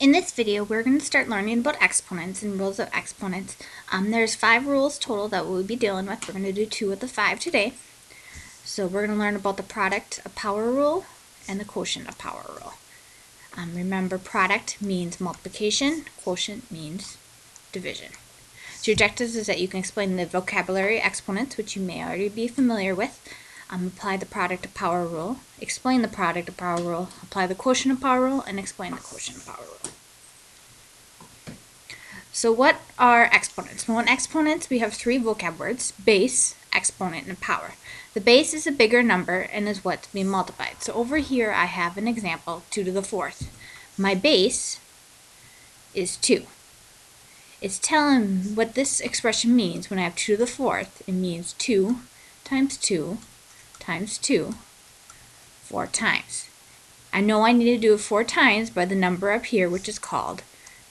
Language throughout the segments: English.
In this video, we're going to start learning about exponents and rules of exponents. Um, there's five rules total that we'll be dealing with. We're going to do two of the five today. So we're going to learn about the product of power rule and the quotient of power rule. Um, remember, product means multiplication, quotient means division. So your objective is that you can explain the vocabulary exponents, which you may already be familiar with, um, apply the product of power rule, explain the product of power rule, apply the quotient of power rule, and explain the quotient of power rule. So what are exponents? Well, in exponents, we have three vocab words, base, exponent, and power. The base is a bigger number and is what's being multiplied. So over here, I have an example, 2 to the fourth. My base is 2. It's telling what this expression means when I have 2 to the fourth. It means 2 times 2 times 2 four times. I know I need to do it four times by the number up here, which is called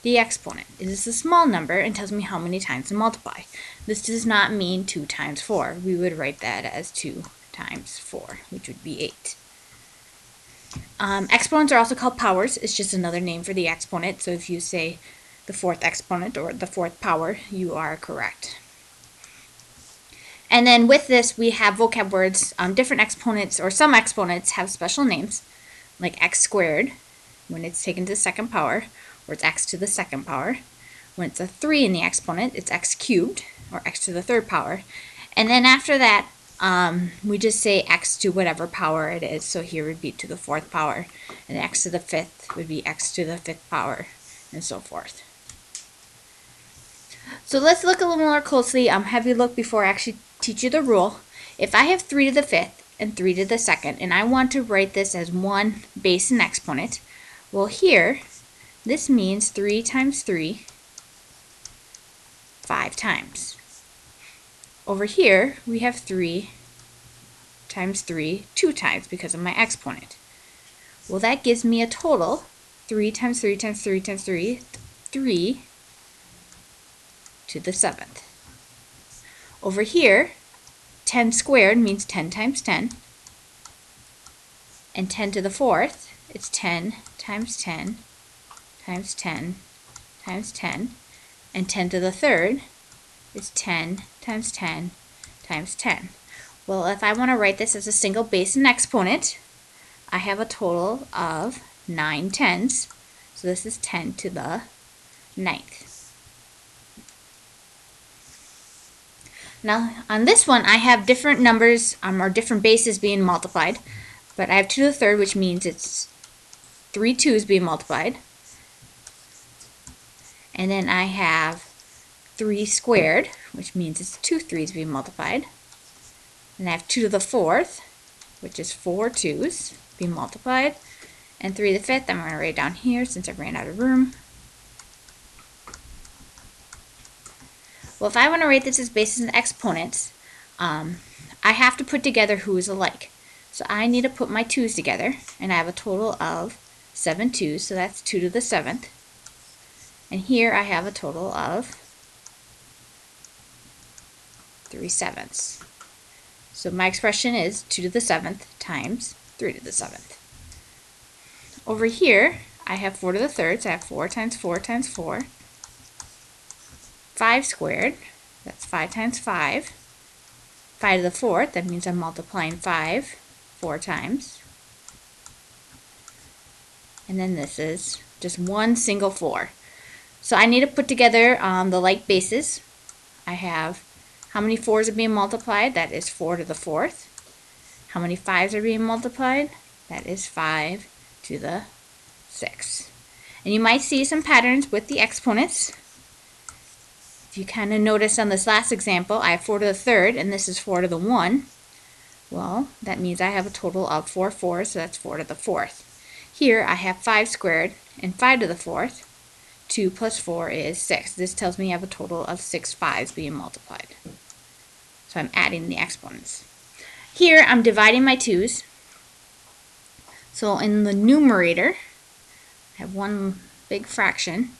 the exponent. It is a small number and tells me how many times to multiply. This does not mean 2 times 4. We would write that as 2 times 4, which would be 8. Um, exponents are also called powers. It's just another name for the exponent. So if you say the fourth exponent or the fourth power, you are correct. And then with this, we have vocab words. Um, different exponents or some exponents have special names, like x squared when it's taken to the second power, or it's x to the second power. When it's a 3 in the exponent, it's x cubed, or x to the third power. And then after that, um, we just say x to whatever power it is. So here would be to the fourth power, and x to the fifth would be x to the fifth power, and so forth. So let's look a little more closely, um, have you look before actually teach you the rule. If I have 3 to the fifth and 3 to the second, and I want to write this as one base and exponent, well here, this means 3 times 3, 5 times. Over here, we have 3 times 3, 2 times because of my exponent. Well, that gives me a total, 3 times 3 times 3 times 3, 3 to the seventh. Over here, 10 squared means 10 times 10. And 10 to the fourth, it's 10 times 10 times 10 times 10. And 10 to the third is 10 times 10 times 10. Well, if I want to write this as a single base and exponent, I have a total of 9 tens. So this is 10 to the ninth. Now, on this one, I have different numbers um, or different bases being multiplied. But I have 2 to the third, which means it's 3 2's being multiplied. And then I have 3 squared, which means it's 2 3's being multiplied. And I have 2 to the fourth, which is 4 2's being multiplied. And 3 to the fifth, I'm going to write down here since I ran out of room. Well, if I want to write this as bases and exponents, um, I have to put together who is alike. So I need to put my 2's together, and I have a total of 7 2's, so that's 2 to the 7th. And here I have a total of 3 sevenths. So my expression is 2 to the 7th times 3 to the 7th. Over here, I have 4 to the 3rd, so I have 4 times 4 times 4. 5 squared, that's 5 times 5. 5 to the fourth, that means I'm multiplying 5 four times. And then this is just one single 4. So I need to put together um, the like bases. I have how many 4's are being multiplied? That is 4 to the fourth. How many 5's are being multiplied? That is 5 to the 6. And you might see some patterns with the exponents. If you kind of notice on this last example, I have 4 to the third, and this is 4 to the 1. Well, that means I have a total of 4 4s, so that's 4 to the fourth. Here, I have 5 squared and 5 to the fourth. 2 plus 4 is 6. This tells me I have a total of 6 5s being multiplied. So I'm adding the exponents. Here, I'm dividing my 2's. So in the numerator, I have one big fraction.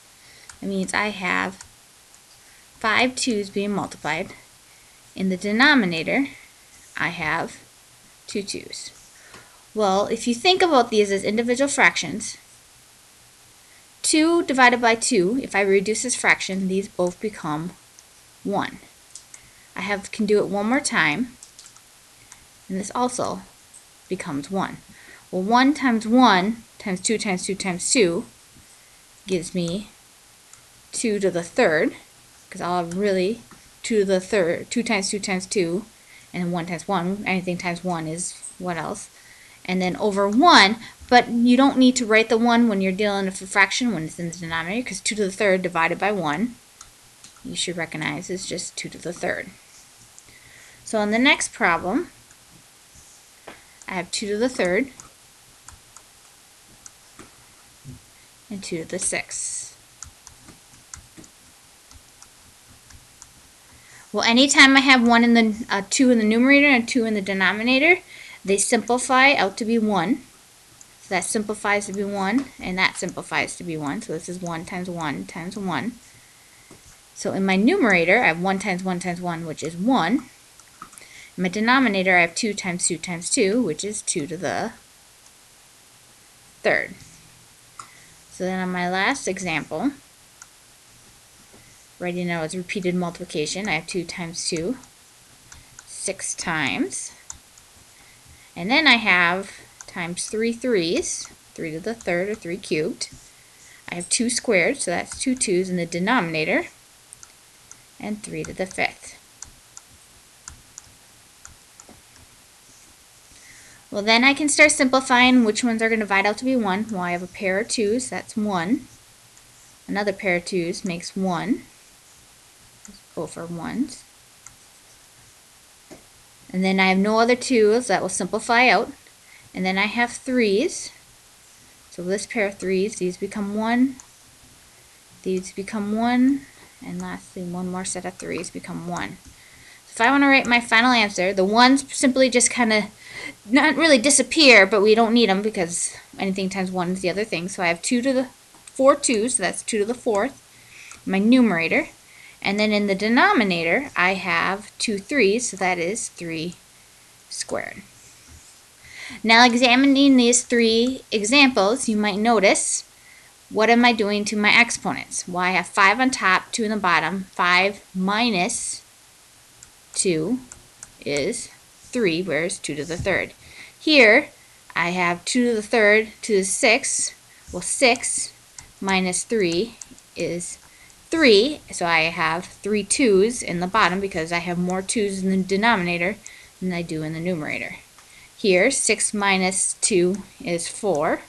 That means I have 5 2's being multiplied. In the denominator, I have 2 2's. Well, if you think about these as individual fractions, 2 divided by 2, if I reduce this fraction, these both become 1. I have can do it one more time, and this also becomes 1. Well, 1 times 1 times 2 times 2 times 2 gives me 2 to the third, because I'll have really 2 to the third, 2 times 2 times 2, and 1 times 1, anything times 1 is what else? And then over 1, but you don't need to write the 1 when you're dealing with a fraction when it's in the denominator, because 2 to the third divided by 1, you should recognize is just 2 to the third. So in the next problem, I have 2 to the third and 2 to the sixth. Well, anytime I have one in the uh, two in the numerator and two in the denominator, they simplify out to be one. So that simplifies to be one, and that simplifies to be one. So this is one times one times one. So in my numerator, I have one times one times one, which is one. In my denominator, I have two times two times two, which is two to the third. So then on my last example, writing now as repeated multiplication, I have 2 times 2, 6 times. And then I have times 3 threes, 3 to the third or 3 cubed. I have 2 squared, so that's 2 twos in the denominator, and 3 to the fifth. Well, then I can start simplifying which ones are going to divide out to be 1. Well, I have a pair of 2s, that's 1. Another pair of 2s makes 1. Are 1s. And then I have no other 2s, that will simplify out. And then I have 3s. So this pair of 3s, these become 1. These become 1. And lastly, one more set of 3s become 1. So if I want to write my final answer, the 1s simply just kind of not really disappear, but we don't need them because anything times 1 is the other thing. So I have 2 to the 4 2s, so that's 2 to the 4th, my numerator. And then in the denominator, I have 2 3s, so that is 3 squared. Now examining these three examples, you might notice what am I doing to my exponents? Well, I have 5 on top, 2 in the bottom. 5 minus 2 is 3, whereas 2 to the third. Here, I have 2 to the third 2 to the 6. Well, 6 minus 3 is 3, so I have 3 2's in the bottom because I have more 2's in the denominator than I do in the numerator. Here, 6 minus 2 is 4.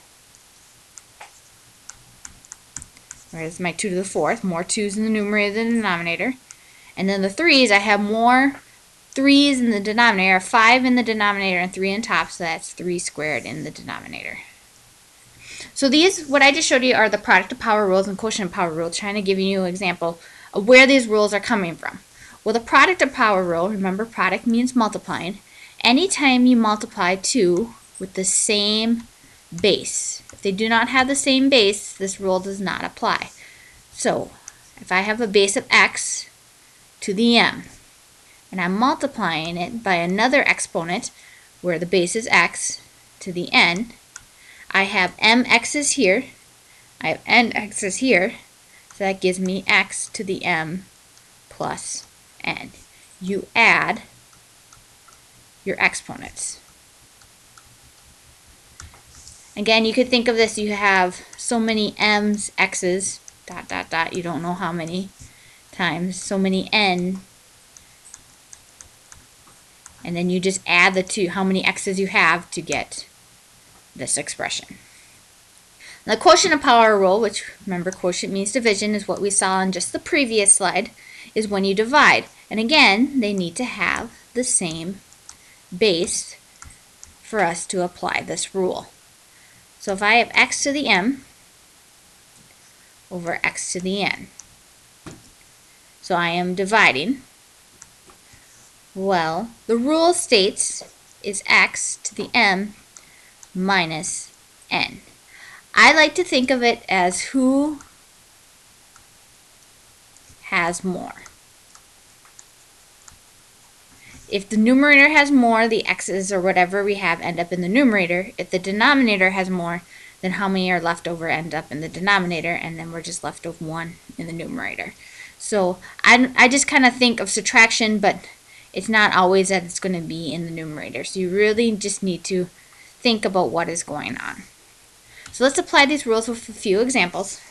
Whereas my 2 to the 4th, more 2's in the numerator than the denominator. And then the 3's, I have more 3's in the denominator, 5 in the denominator, and 3 in top, so that's 3 squared in the denominator. So these, what I just showed you, are the product of power rules and quotient power rule, trying to give you an example of where these rules are coming from. Well, the product of power rule, remember product means multiplying. Anytime you multiply two with the same base, if they do not have the same base, this rule does not apply. So, if I have a base of x to the m, and I'm multiplying it by another exponent where the base is x to the n, I have m x's here, I have n x's here, so that gives me x to the m plus n. You add your exponents. Again, you could think of this, you have so many m's, x's, dot, dot, dot, you don't know how many times, so many n and then you just add the two, how many x's you have to get this expression. The quotient of power rule, which remember quotient means division, is what we saw on just the previous slide, is when you divide. And again, they need to have the same base for us to apply this rule. So if I have x to the m over x to the n, so I am dividing well, the rule states is x to the m minus n. I like to think of it as who has more. If the numerator has more, the x's or whatever we have end up in the numerator. If the denominator has more, then how many are left over end up in the denominator, and then we're just left with 1 in the numerator. So I, I just kind of think of subtraction, but it's not always that it's going to be in the numerator. So you really just need to think about what is going on. So let's apply these rules with a few examples.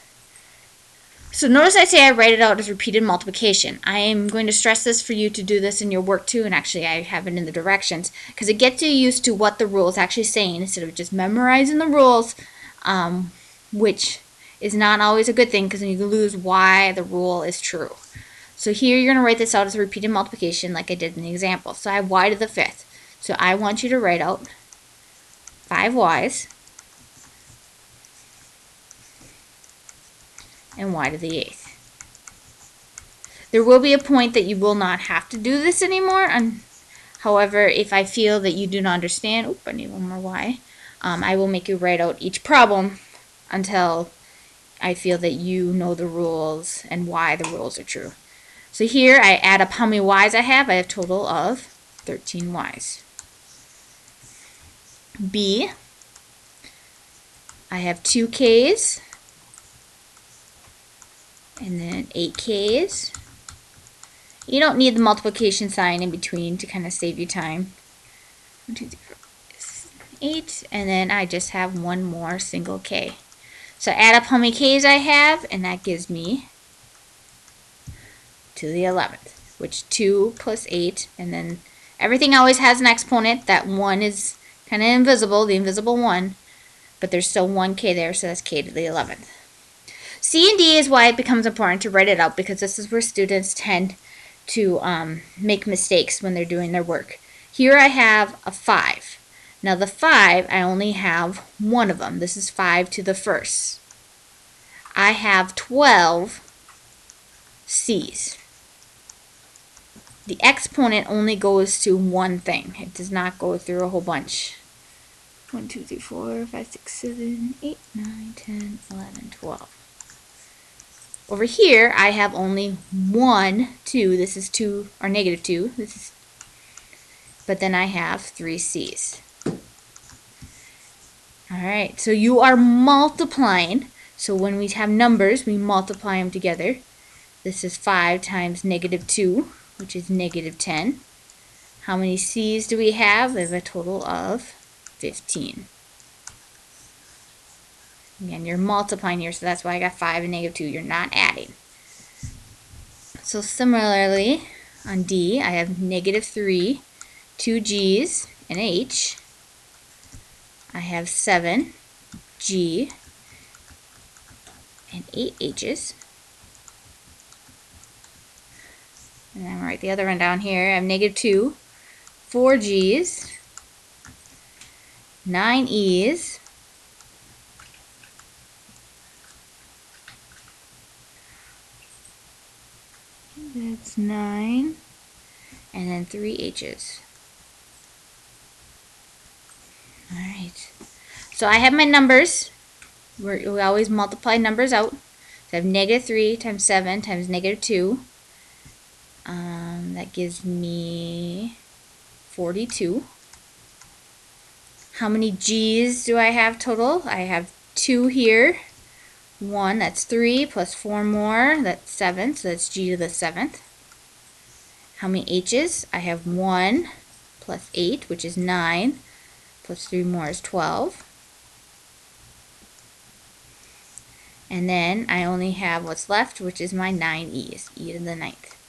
So notice I say I write it out as repeated multiplication. I am going to stress this for you to do this in your work too, and actually I have it in the directions, because it gets you used to what the rule is actually saying instead of just memorizing the rules, um, which is not always a good thing because then you lose why the rule is true. So here you're going to write this out as a repeated multiplication like I did in the example. So I have y to the fifth. So I want you to write out 5y's and y to the eighth. There will be a point that you will not have to do this anymore. However, if I feel that you do not understand, oop, I need one more y, um, I will make you write out each problem until I feel that you know the rules and why the rules are true. So here I add up how many y's I have. I have a total of 13 y's. B, I have 2 k's and then 8 k's. You don't need the multiplication sign in between to kind of save you time. 1, 2, 3, 4, 8, and then I just have one more single k. So add up how many k's I have, and that gives me to the 11th, which 2 plus 8, and then everything always has an exponent. That 1 is kind of invisible, the invisible 1, but there's still 1 k there, so that's k to the 11th. C and D is why it becomes important to write it out, because this is where students tend to um, make mistakes when they're doing their work. Here I have a 5. Now the 5, I only have one of them. This is 5 to the first. I have 12 C's. The exponent only goes to one thing. It does not go through a whole bunch. 1, 2, 3, 4, 5, 6, 7, 8, 9, 10, 11, 12. Over here, I have only one, two. This is two, or negative two. This is, but then I have three C's. All right, so you are multiplying. So when we have numbers, we multiply them together. This is 5 times negative 2, which is negative 10. How many C's do we have? We have a total of 15. Again, you're multiplying here, so that's why I got 5 and negative 2. You're not adding. So similarly, on D, I have negative 3, 2 G's, and H. I have 7 G and 8 H's. And then write the other one down here. I have negative 2, 4 G's, 9 E's, that's 9, and then 3 H's. Alright. So I have my numbers. We're, we always multiply numbers out. So I have negative 3 times 7 times negative 2. Um, that gives me 42. How many G's do I have total? I have 2 here. 1, that's 3, plus 4 more, that's 7, so that's G to the 7th. How many H's? I have 1 plus 8, which is 9 plus 3 more is 12. And then I only have what's left, which is my 9 e's, e to the ninth.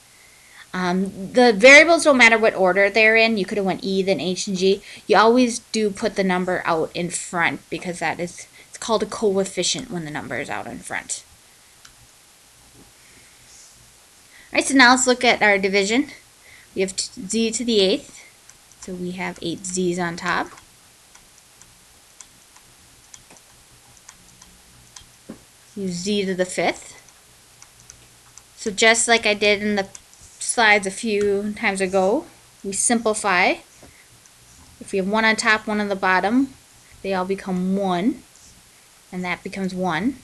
Um, the variables don't matter what order they're in. You could have went e, then h, and g. You always do put the number out in front because that is it's called a coefficient when the number is out in front. Alright, so now let's look at our division. We have z to the eighth, so we have 8 z's on top. use z to the fifth. So just like I did in the slides a few times ago, we simplify. If we have one on top, one on the bottom, they all become 1, and that becomes 1.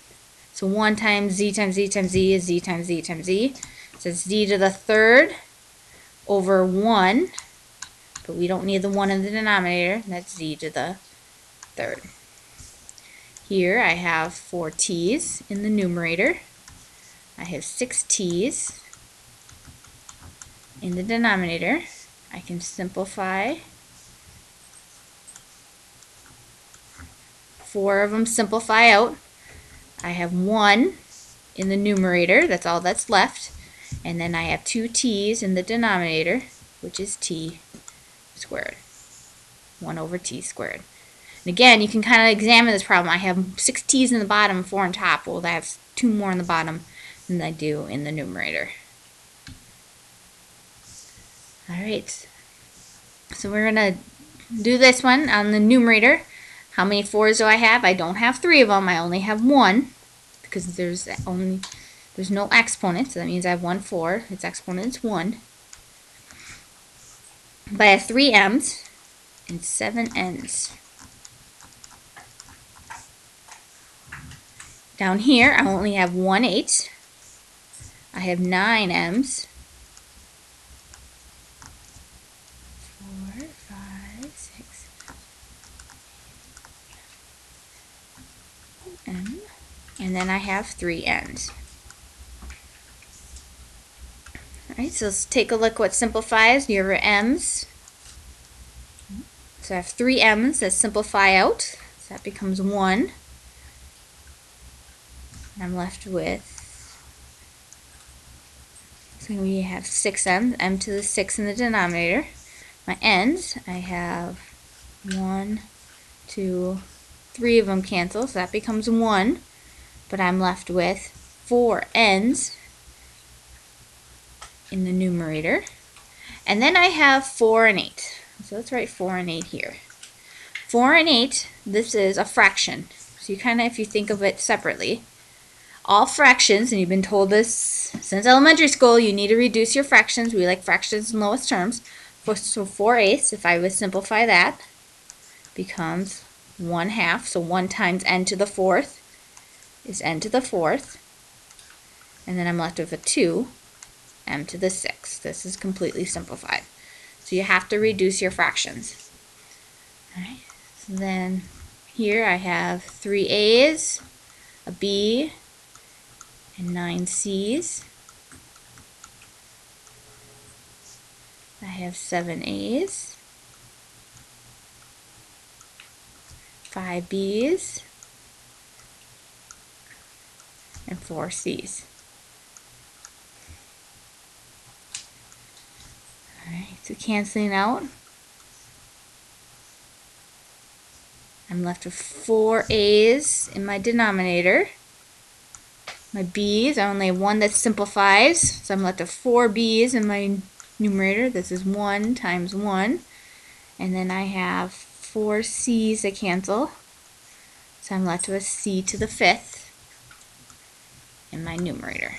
So 1 times z times z times z is z times z times z. So it's z to the third over 1, but we don't need the 1 in the denominator, that's z to the third. Here I have 4 t's in the numerator. I have 6 t's in the denominator. I can simplify. Four of them simplify out. I have 1 in the numerator, that's all that's left. And then I have 2 t's in the denominator, which is t squared. 1 over t squared. And again, you can kind of examine this problem. I have 6 t's in the bottom, 4 on top. Well, I have 2 more in the bottom than I do in the numerator. Alright, so we're going to do this one on the numerator. How many 4's do I have? I don't have 3 of them. I only have 1 because there's only there's no exponent, so that means I have 1 4. Its exponent is 1. But I have 3 m's and 7 n's. Down here, I only have 1 8. I have 9 m's. 4, 5, 6, m. And then I have 3 n's. Alright, so let's take a look what simplifies. Your m's. So I have three m's that simplify out. So that becomes 1. I'm left with, so we have 6m, m to the 6 in the denominator. My n's, I have one, two, three of them cancel, so that becomes 1. But I'm left with 4 n's in the numerator. And then I have 4 and 8. So let's write 4 and 8 here. 4 and 8, this is a fraction. So you kind of, if you think of it separately, all fractions, and you've been told this since elementary school, you need to reduce your fractions. We like fractions in lowest terms. So 4 eighths, if I would simplify that, becomes 1 half. So 1 times n to the fourth is n to the fourth. And then I'm left with a 2 m to the sixth. This is completely simplified. So you have to reduce your fractions. Alright, so then here I have three A's, a B, and nine C's. I have seven A's, five B's, and four C's. Alright, so canceling out. I'm left with four A's in my denominator. My B's, I only have one that simplifies, so I'm left with four B's in my numerator. This is 1 times 1. And then I have four C's that cancel. So I'm left with C to the fifth in my numerator.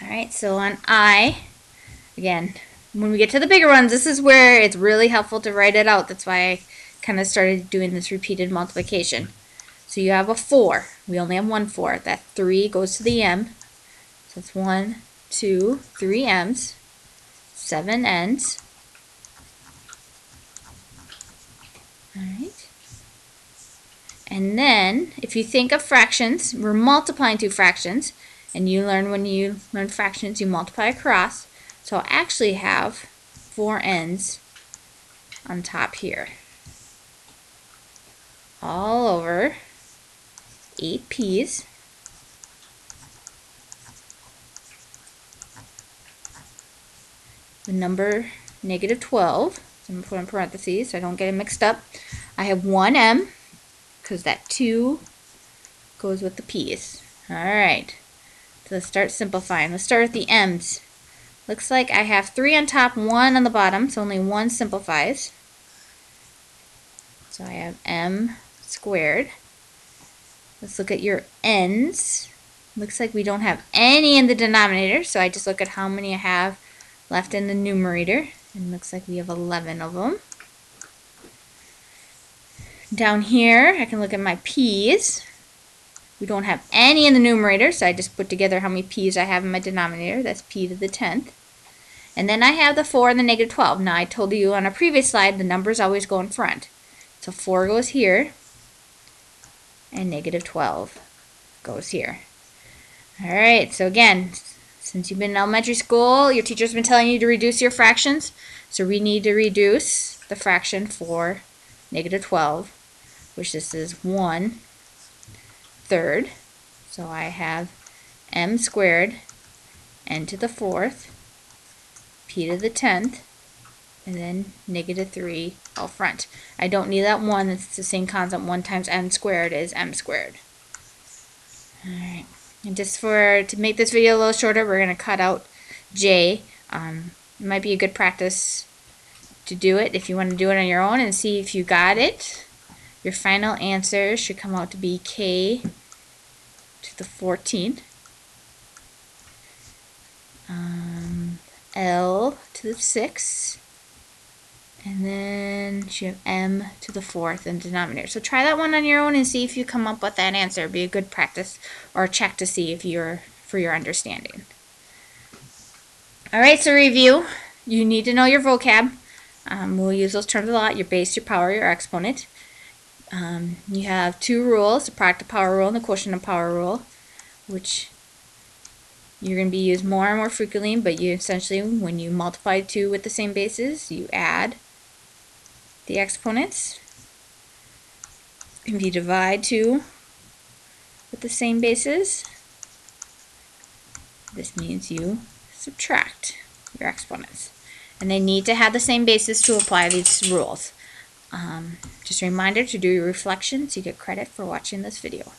Alright, so on I, again, when we get to the bigger ones, this is where it's really helpful to write it out. That's why I kind of started doing this repeated multiplication. So you have a 4. We only have one 4. That 3 goes to the m. So it's 1, 2, 3 m's, 7 n's. Alright. And then, if you think of fractions, we're multiplying two fractions. And you learn when you learn fractions, you multiply across. So I'll actually have four n's on top here. All over 8 p's. The number negative 12. So I'm going to put in parentheses so I don't get it mixed up. I have 1m because that 2 goes with the p's. Alright. So let's start simplifying. Let's start with the m's. Looks like I have 3 on top, 1 on the bottom, so only 1 simplifies. So I have m squared. Let's look at your n's. Looks like we don't have any in the denominator, so I just look at how many I have left in the numerator. And looks like we have 11 of them. Down here, I can look at my p's. We don't have any in the numerator, so I just put together how many p's I have in my denominator. That's p to the 10th. And then I have the 4 and the negative 12. Now I told you on a previous slide the numbers always go in front. So 4 goes here and negative 12 goes here. Alright, so again, since you've been in elementary school, your teacher's been telling you to reduce your fractions. So we need to reduce the fraction for negative 12, which this is 1 third. So I have m squared n to the fourth, p to the tenth, and then negative 3 out front. I don't need that 1. It's the same concept. 1 times n squared is m squared. Alright. And just for, to make this video a little shorter, we're going to cut out j. Um, it might be a good practice to do it if you want to do it on your own and see if you got it. Your final answer should come out to be k to the 14th. Um, L to the 6th. And then you have m to the fourth in denominator. So try that one on your own and see if you come up with that answer. It'd be a good practice or check to see if you're for your understanding. All right, so review. You need to know your vocab. Um, we'll use those terms a lot. Your base, your power, your exponent. Um, you have two rules, the product power rule and the quotient of power rule, which you're going to be used more and more frequently, but you essentially, when you multiply two with the same bases, you add the exponents. If you divide two with the same bases, this means you subtract your exponents. And they need to have the same basis to apply these rules. Um, just a reminder to do your reflections. You get credit for watching this video.